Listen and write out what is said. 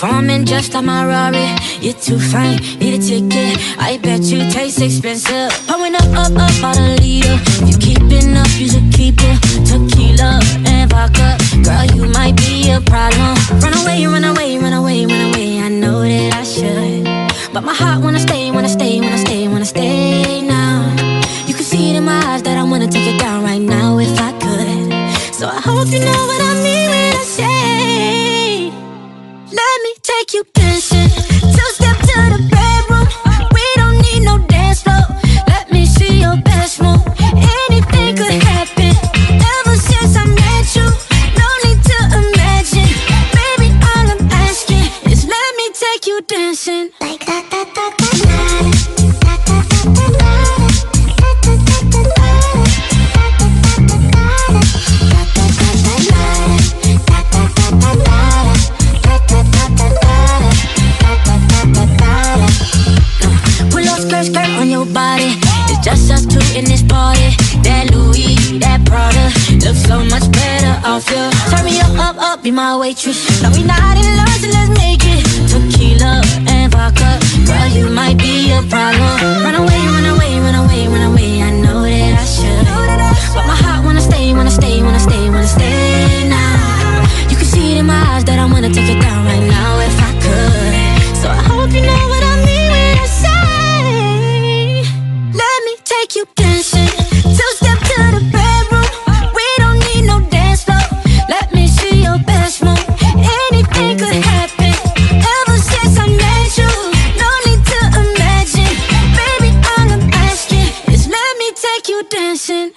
Performing just like my Rari. You're too fine, need a ticket. I bet you taste expensive. Pouring up, up, up, out a leader. You keeping up, you should keep it. Tequila and But my heart wanna stay, wanna stay, wanna stay, wanna stay now. You can see it in my eyes that I wanna take it down right now if I could. So I hope you know what I mean when I say, Let me take you dancing. Two to the bedroom. We don't need no dance floor. Let me see your best move. Anything could happen. Ever since I met you, no need to imagine. Baby, all I'm asking is let me take you dancing. Just us two in this party. That Louis, that Prada, looks so much better off you. Turn me up, up, up, be my waitress. No, we not in love, so let's make it. Tequila Take you dancing. Two step to the bedroom. We don't need no dance floor. Let me see your best move. Anything could happen. Ever since I met you, no need to imagine. Baby, all I'm asking is let me take you dancing.